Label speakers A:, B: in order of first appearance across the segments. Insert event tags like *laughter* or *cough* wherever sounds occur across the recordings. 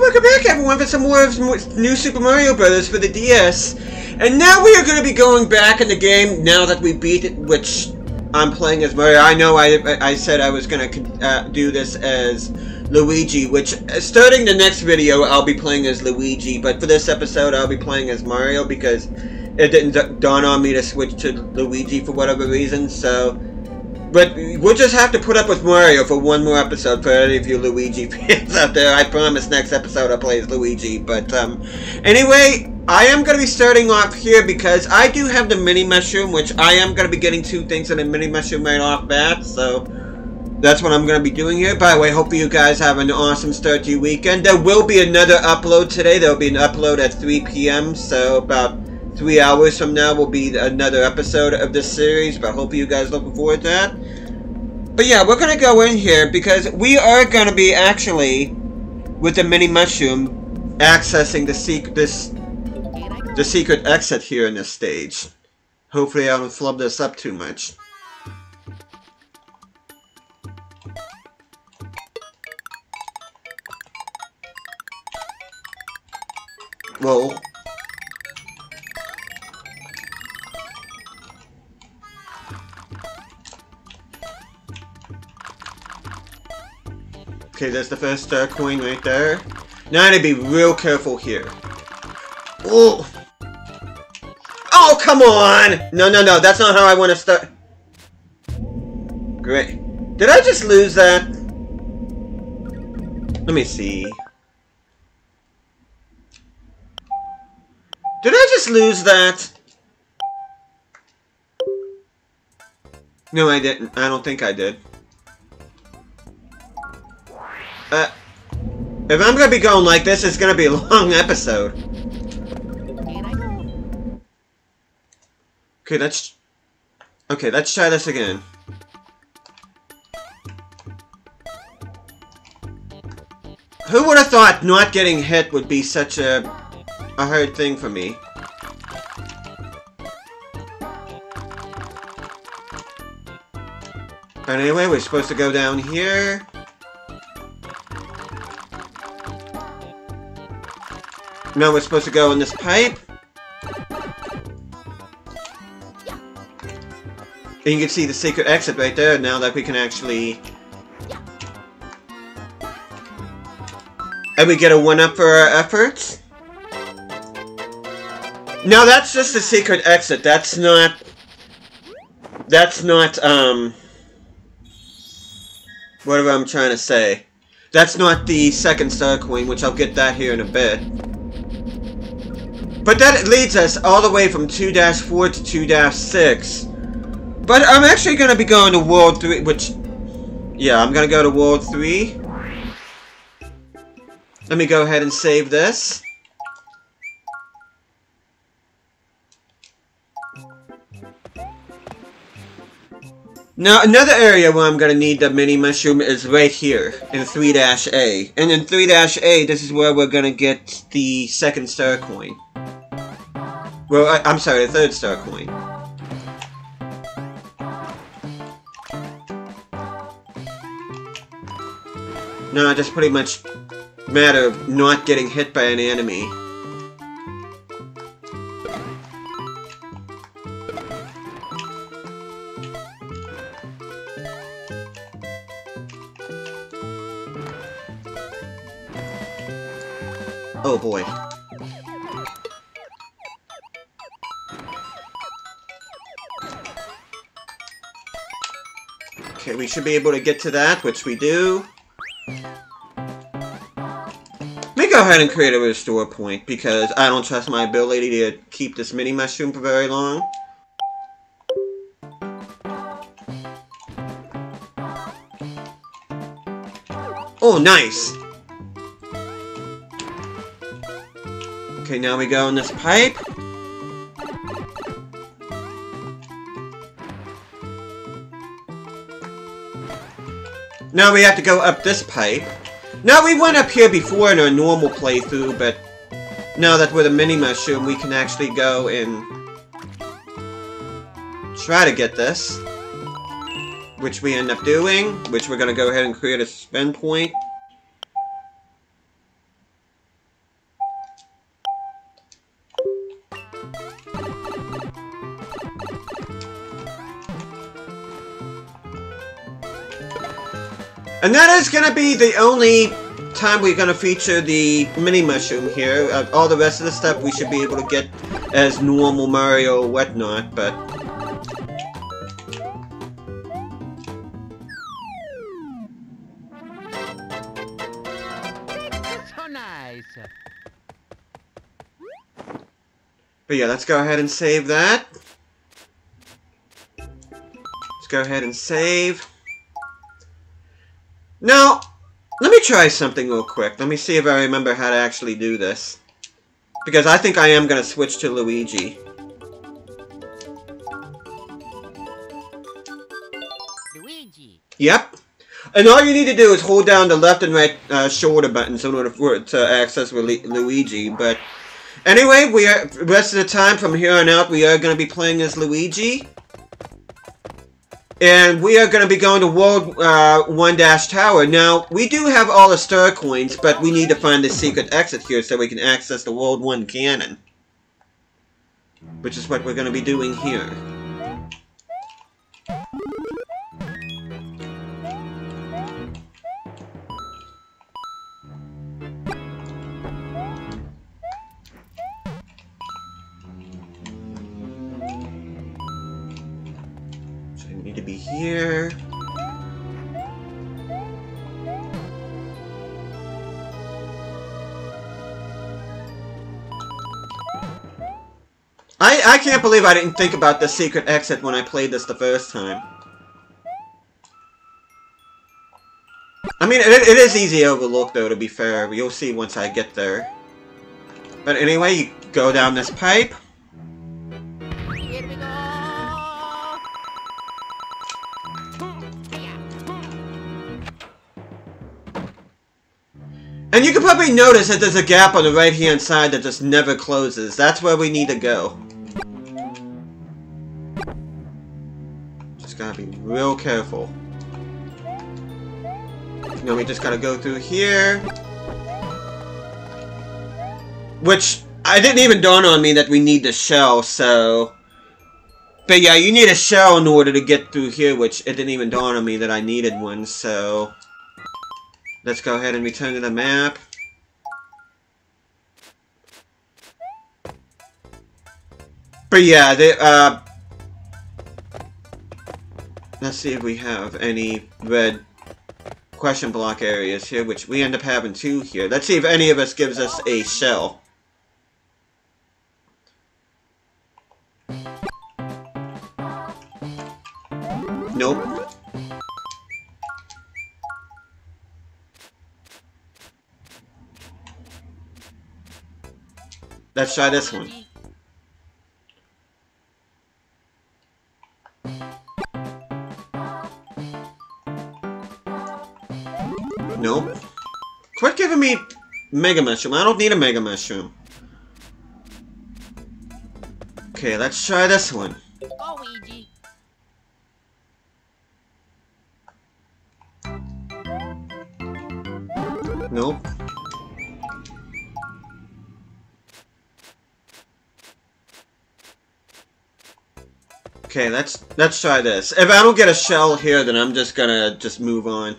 A: welcome back everyone for some more of New Super Mario Brothers for the DS. And now we are going to be going back in the game now that we beat it, which I'm playing as Mario. I know I, I said I was going to uh, do this as Luigi, which uh, starting the next video I'll be playing as Luigi, but for this episode I'll be playing as Mario because it didn't dawn on me to switch to Luigi for whatever reason, so... But we'll just have to put up with Mario for one more episode for any of you Luigi *laughs* fans out there. I promise next episode I'll play as Luigi. But, um, anyway, I am going to be starting off here because I do have the mini mushroom, which I am going to be getting two things in the mini mushroom right off bat, so that's what I'm going to be doing here. By the way, hope you guys have an awesome start to your weekend. There will be another upload today. There will be an upload at 3 p.m., so about three hours from now will be another episode of this series, but I hope you guys looking forward to that. But yeah, we're gonna go in here because we are gonna be actually, with the mini mushroom, accessing the secret this the secret exit here in this stage. Hopefully I don't flub this up too much. Well, Okay, there's the first uh, coin right there. Now I need to be real careful here. Oh! Oh, come on! No, no, no, that's not how I want to start. Great. Did I just lose that? Let me see. Did I just lose that? No, I didn't. I don't think I did. Uh, if I'm gonna be going like this, it's gonna be a *laughs* long episode. Okay, let's... Okay, let's try this again. Who would have thought not getting hit would be such a, a hard thing for me? But anyway, we're supposed to go down here. Now we're supposed to go in this pipe. And you can see the secret exit right there now that we can actually... And we get a 1-up for our efforts. No, that's just a secret exit. That's not... That's not, um... Whatever I'm trying to say. That's not the second star coin, which I'll get that here in a bit. But that leads us all the way from 2-4 to 2-6. But I'm actually going to be going to World 3, which... Yeah, I'm going to go to World 3. Let me go ahead and save this. Now, another area where I'm going to need the mini mushroom is right here, in 3-A. And in 3-A, this is where we're going to get the second star coin. Well, I, am sorry, a third star coin. No, just pretty much matter of not getting hit by an enemy. Oh boy. Should be able to get to that, which we do. Let me go ahead and create a restore point, because I don't trust my ability to keep this mini mushroom for very long. Oh, nice! Okay, now we go in this pipe. Now we have to go up this pipe. Now we went up here before in our normal playthrough, but now that we're the mini mushroom, we can actually go and try to get this. Which we end up doing, which we're to go ahead and create a spin point. And that is gonna be the only time we're gonna feature the mini mushroom here. Uh, all the rest of the stuff we should be able to get as normal Mario or whatnot, but...
B: So nice.
A: But yeah, let's go ahead and save that. Let's go ahead and save. Now, let me try something real quick. Let me see if I remember how to actually do this. Because I think I am going to switch to Luigi.
B: Luigi.
A: Yep. And all you need to do is hold down the left and right uh, shoulder buttons in order for to access Lu- Luigi. But anyway, we are rest of the time from here on out we are going to be playing as Luigi, and we are going to be going to World uh, One Dash Tower. Now we do have all the star coins, but we need to find the secret exit here so we can access the World One cannon, which is what we're going to be doing here. I, I can't believe I didn't think about the secret exit when I played this the first time. I mean, it, it is easy to overlook, though, to be fair. You'll see once I get there. But anyway, you go down this pipe.
B: Here we go.
A: And you can probably notice that there's a gap on the right-hand side that just never closes. That's where we need to go. Gotta be real careful. Now we just gotta go through here. Which, I didn't even dawn on me that we need the shell, so... But yeah, you need a shell in order to get through here, which it didn't even dawn on me that I needed one, so... Let's go ahead and return to the map. But yeah, they, uh... Let's see if we have any red question block areas here, which we end up having two here. Let's see if any of us gives us a shell. Nope. Let's try this one. Giving me Mega Mushroom. I don't need a Mega Mushroom. Okay, let's try this one.
B: Luigi.
A: Nope. Okay, let's let's try this. If I don't get a shell here, then I'm just gonna just move on.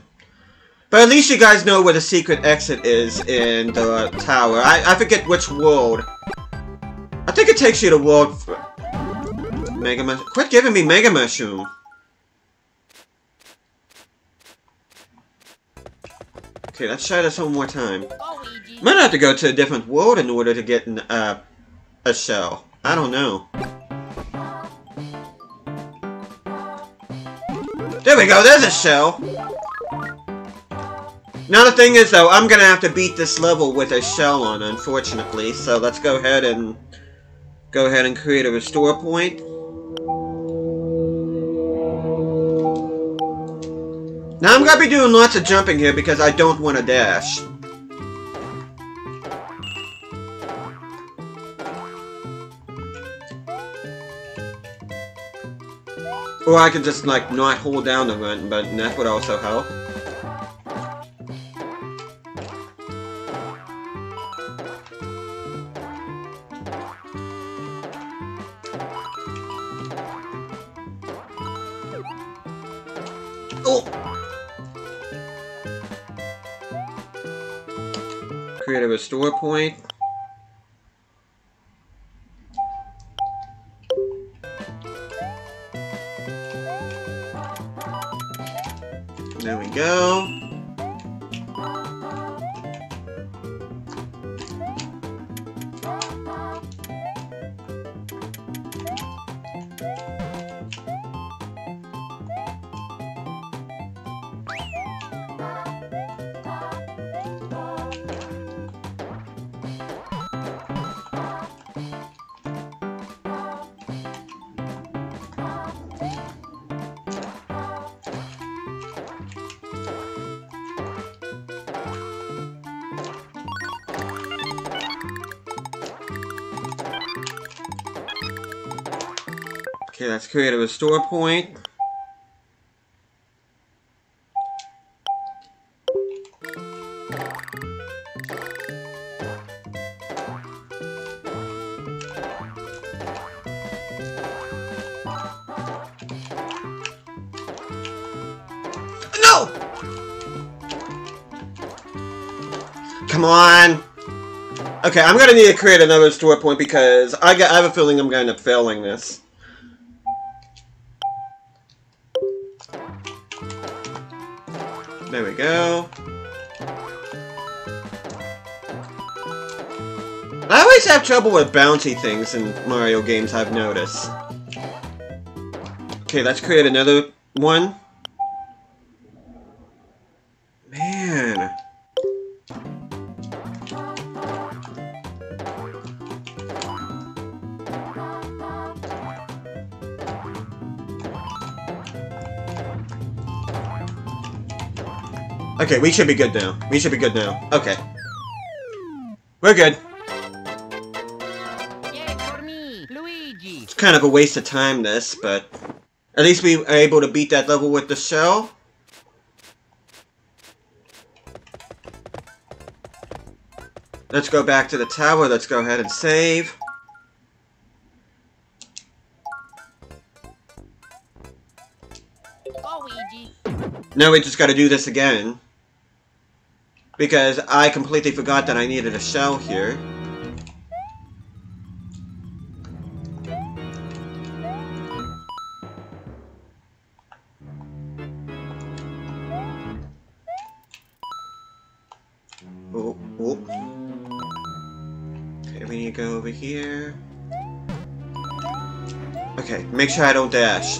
A: But at least you guys know where the secret exit is in the tower. I, I forget which world. I think it takes you to world... Mega Mushroom. Quit giving me Mega Mushroom. Okay, let's try this one more time. Might have to go to a different world in order to get an, uh, a shell. I don't know. There we go, there's a shell! Now the thing is though, I'm gonna have to beat this level with a shell on, unfortunately, so let's go ahead and go ahead and create a restore point. Now I'm gonna be doing lots of jumping here because I don't want to dash. Or I could just like not hold down the run, but that would also help. Oh! Create a restore point. Okay, let's create a restore point. No! Come on! Okay, I'm gonna need to create another restore point because I, got, I have a feeling I'm gonna end up failing this. Trouble with bouncy things in Mario games, I've noticed. Okay, let's create another one. Man. Okay, we should be good now. We should be good now. Okay. We're good. Kind of a waste of time, this, but... At least we are able to beat that level with the shell. Let's go back to the tower. Let's go ahead and save. Now we just gotta do this again. Because I completely forgot that I needed a shell here. Go over here. Okay, make sure I don't dash.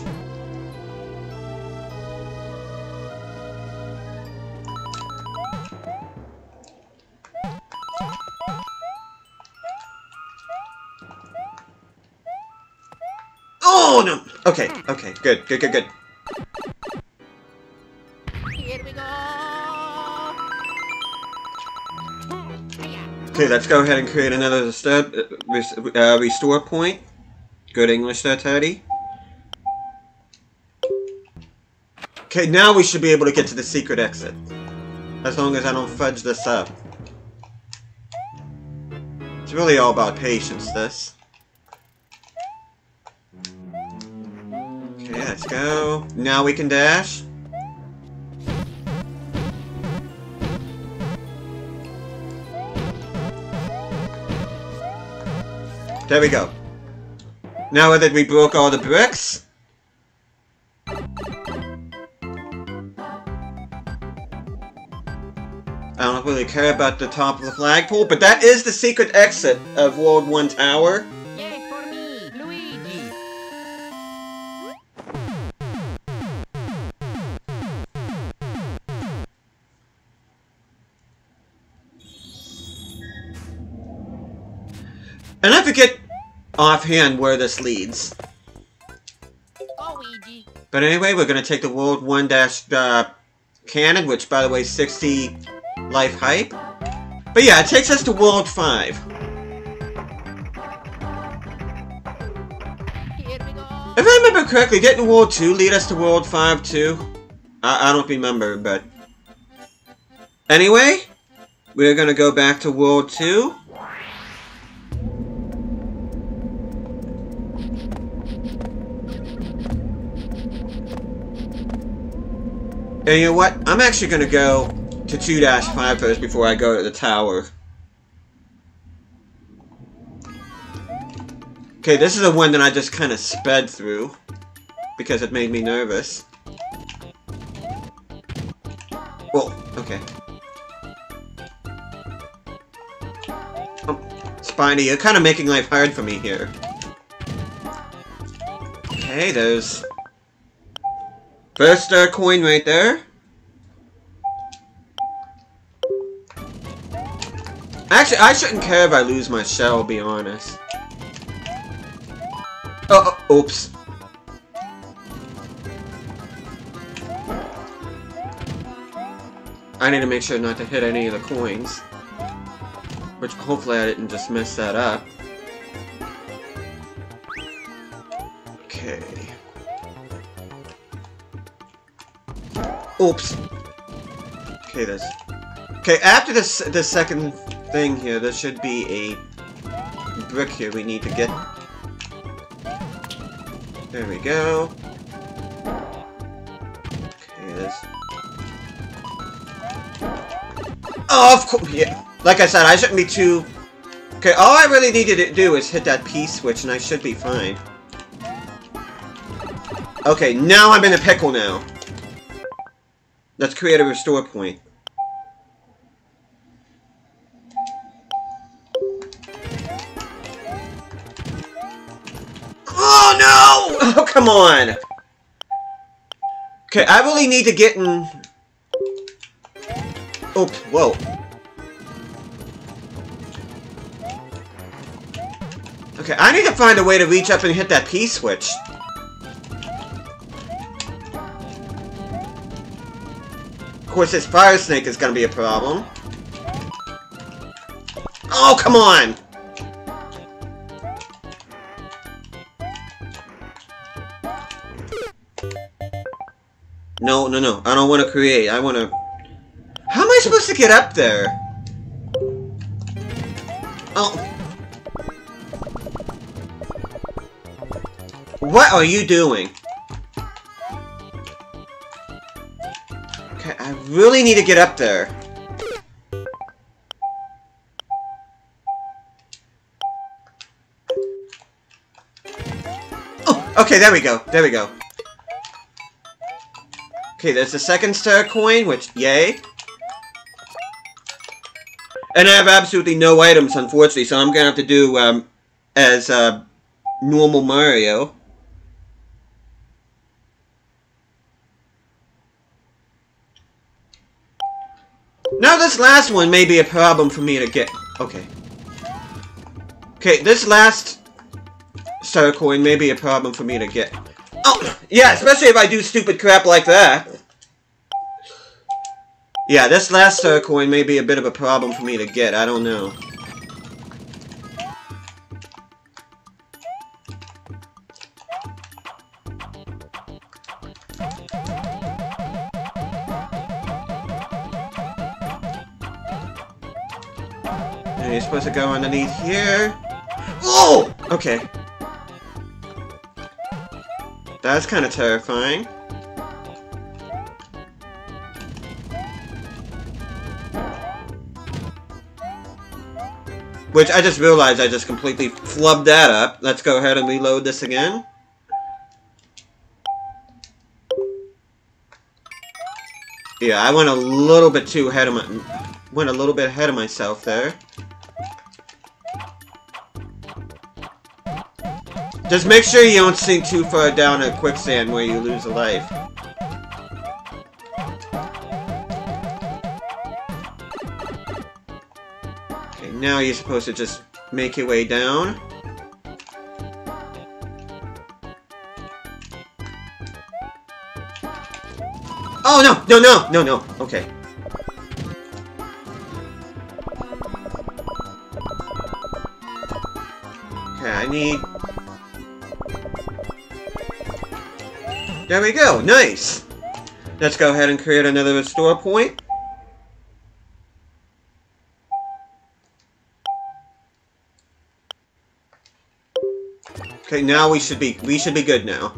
A: Oh no! Okay, okay, good, good, good, good. Okay, let's go ahead and create another uh, uh, restore point. Good English there, Teddy. Okay, now we should be able to get to the secret exit. As long as I don't fudge this up. It's really all about patience, this. Okay, let's go. Now we can dash. There we go. Now that we broke all the bricks, I don't really care about the top of the flagpole, but that is the secret exit of World 1 Tower. Offhand where this leads. But anyway, we're gonna take the World 1 dash uh, cannon, which by the way, 60 life hype. But yeah, it takes us to World 5.
B: Here we go.
A: If I remember correctly, didn't World 2 lead us to World 5 too? I, I don't remember, but... Anyway, we're gonna go back to World 2. And you know what? I'm actually going to go to 2-5 first before I go to the tower. Okay, this is the one that I just kind of sped through. Because it made me nervous. Well, okay. Um, Spiny, you're kind of making life hard for me here. Okay, there's First star coin right there. Actually, I shouldn't care if I lose my shell, be honest. Oh, oops. I need to make sure not to hit any of the coins. Which, hopefully I didn't just mess that up. Oops. Okay, this. Okay, after this, the second thing here, there should be a brick here we need to get. There we go. Okay, this. Oh, of course, yeah. Like I said, I shouldn't be too... Okay, all I really needed to do is hit that P switch, and I should be fine. Okay, now I'm in a pickle now. Let's create a restore point. Oh no! Oh, come on! Okay, I really need to get in... Oops, whoa. Okay, I need to find a way to reach up and hit that P course, this fire snake is gonna be a problem. Oh, come on! No, no, no. I don't want to create. I want to... How am I supposed to get up there? Oh. What are you doing? Really need to get up there. Oh, okay, there we go. There we go. Okay, there's the second star coin, which, yay. And I have absolutely no items, unfortunately, so I'm gonna have to do, um, as, uh, normal Mario. Last one may be a problem for me to get. Okay. Okay, this last star coin may be a problem for me to get. Oh, yeah, especially if I do stupid crap like that. Yeah, this last star coin may be a bit of a problem for me to get. I don't know. Supposed to go underneath here. Oh! Okay. That's kind of terrifying. Which I just realized I just completely flubbed that up. Let's go ahead and reload this again. Yeah, I went a little bit too ahead of my... Went a little bit ahead of myself there. Just make sure you don't sink too far down a quicksand where you lose a life. Okay, now you're supposed to just make your way down. Oh, no! No, no! No, no! Okay. Okay, I need... There we go! Nice! Let's go ahead and create another restore point. Okay, now we should be we should be good now.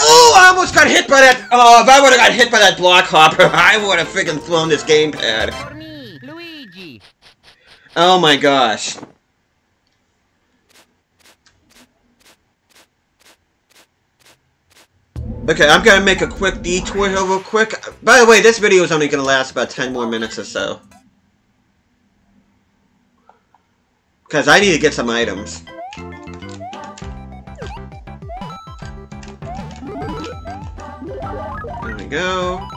A: Oh, I almost got hit by that. Oh, if I would have got hit by that block hopper, *laughs* I would have freaking thrown this gamepad.
B: For me, Luigi.
A: Oh my gosh. Okay, I'm gonna make a quick detour here real quick. By the way, this video is only gonna last about 10 more minutes or so. Because I need to get some items. There we go.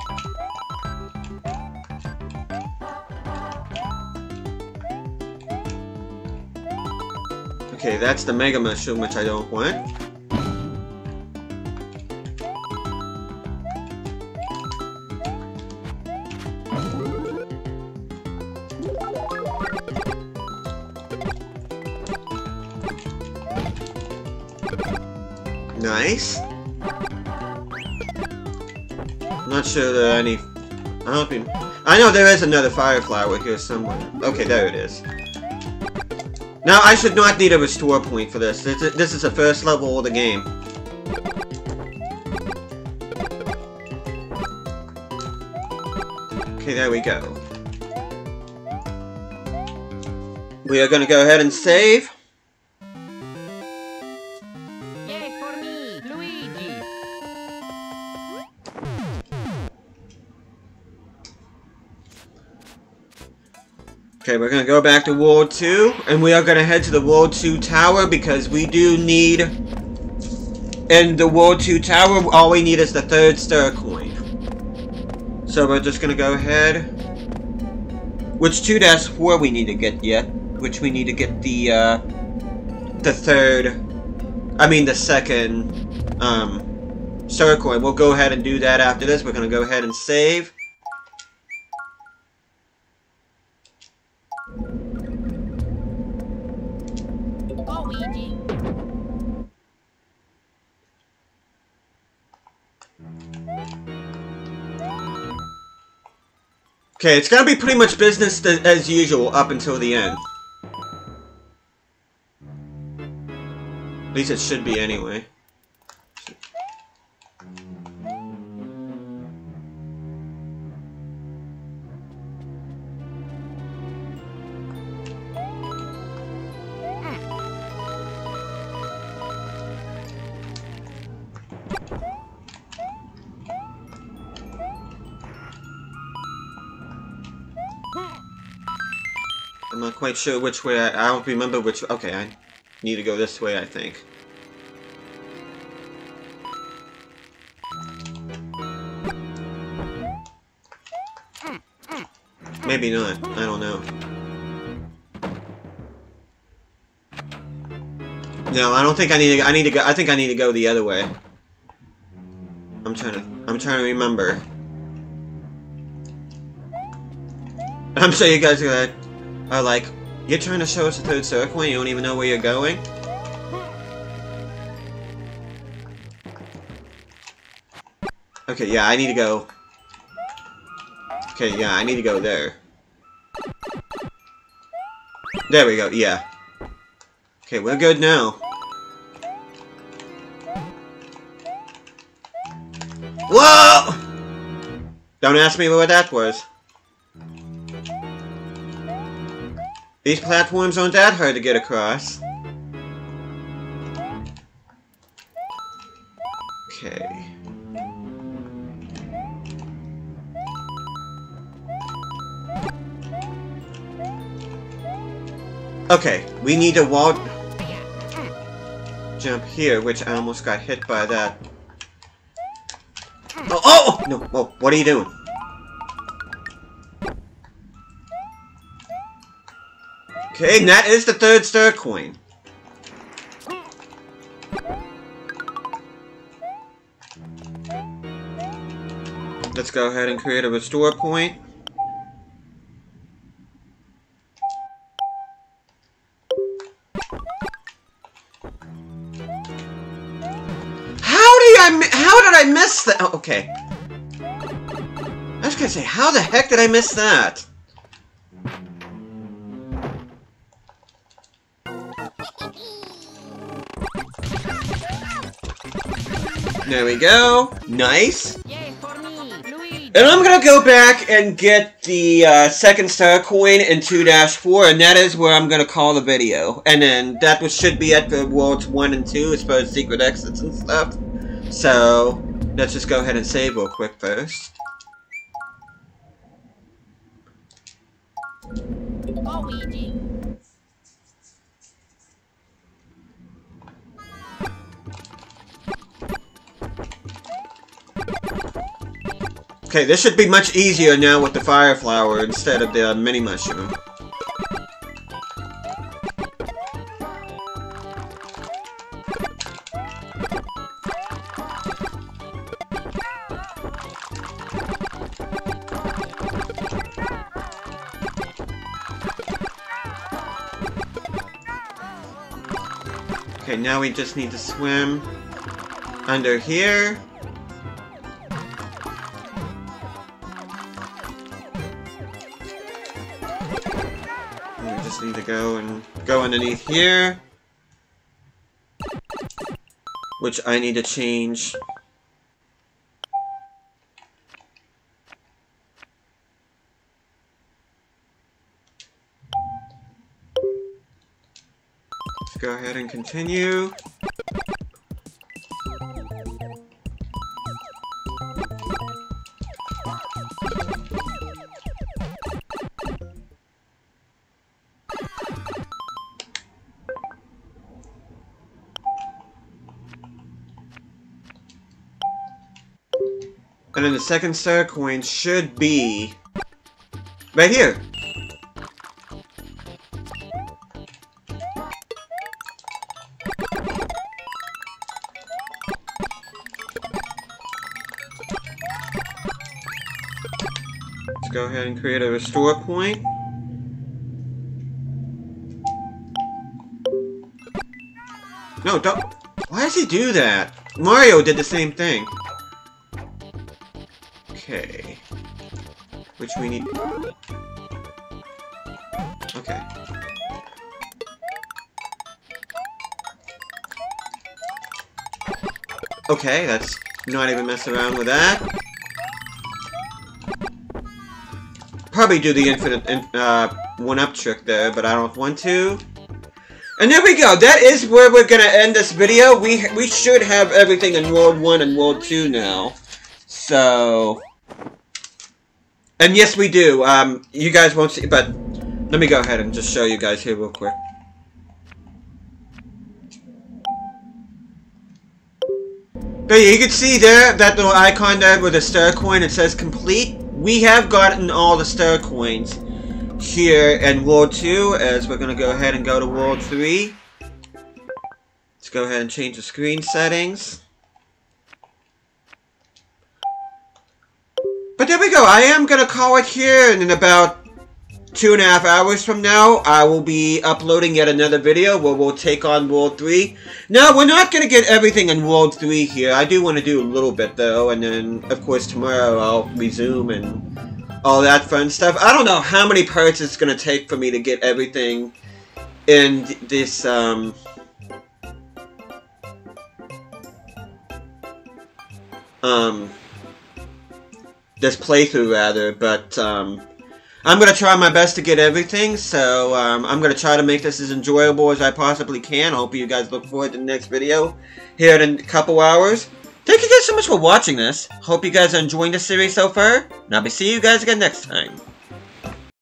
A: Okay, that's the Mega Mushroom, which I don't want. Nice. I'm not sure there are any... I don't. I know there is another fire flower here somewhere. Okay, there it is. Now, I should not need a restore point for this. This is, this is the first level of the game. Okay, there we go. We are gonna go ahead and save.
B: Yay for me, Luigi.
A: Okay, we're gonna go back to World 2, and we are gonna head to the World 2 Tower because we do need... In the World 2 Tower, all we need is the third star coin. So we're just gonna go ahead... Which 2-4 we need to get yet? Which we need to get the, uh... The third... I mean the second, um... Star coin. We'll go ahead and do that after this. We're gonna go ahead and save. Okay, it's gonna be pretty much business as usual up until the end. At least it should be anyway. I'm not quite sure which way I, I don't remember which okay I need to go this way I think. Maybe not. I don't know. No I don't think I need to I need to go I think I need to go the other way. I'm trying to I'm trying to remember. *laughs* I'm sure you guys are are like, you're trying to show us the third circle and you don't even know where you're going? Okay, yeah, I need to go. Okay, yeah, I need to go there. There we go, yeah. Okay, we're good now. Whoa! Don't ask me what that was. These platforms aren't that hard to get across. Okay. Okay, we need to wall jump here, which I almost got hit by that. Oh, oh! No, oh, what are you doing? Okay, and that is the third star coin. Let's go ahead and create a restore point. How did I how did I miss that? Oh, okay. I was gonna say, how the heck did I miss that? There we go. Nice.
B: Yay for me, Luigi.
A: And I'm gonna go back and get the uh, second star coin in 2-4, and that is where I'm gonna call the video. And then that was, should be at the worlds 1 and 2 as far as secret exits and stuff. So, let's just go ahead and save real quick first.
B: Luigi.
A: Okay, this should be much easier now with the fire flower instead of the uh, mini mushroom. Okay, now we just need to swim under here. Go underneath here. Which I need to change. Let's go ahead and continue. And then the second star coin should be right here. Let's go ahead and create a restore point. No, don't. Why does he do that? Mario did the same thing. Okay. Which we need... Okay. Okay, that's not even mess around with that. Probably do the infinite uh, one-up trick there, but I don't want to. And there we go. That is where we're gonna end this video. We we should have everything in World 1 and World 2 now. So... And yes, we do. Um, you guys won't see, but let me go ahead and just show you guys here real quick. There, you can see there, that little icon there with the star coin, it says complete. We have gotten all the star coins here in World 2, as we're going to go ahead and go to World 3. Let's go ahead and change the screen settings. But there we go. I am to call it here, and in about two and a half hours from now, I will be uploading yet another video where we'll take on World 3. Now, we're not going to get everything in World 3 here. I do want to do a little bit, though, and then, of course, tomorrow I'll resume and all that fun stuff. I don't know how many parts it's going to take for me to get everything in this, um... Um... This playthrough, rather, but, um... I'm going to try my best to get everything, so um, I'm going to try to make this as enjoyable as I possibly can. I hope you guys look forward to the next video here in a couple hours. Thank you guys so much for watching this. Hope you guys are enjoying the series so far, and I'll be seeing you guys again next time.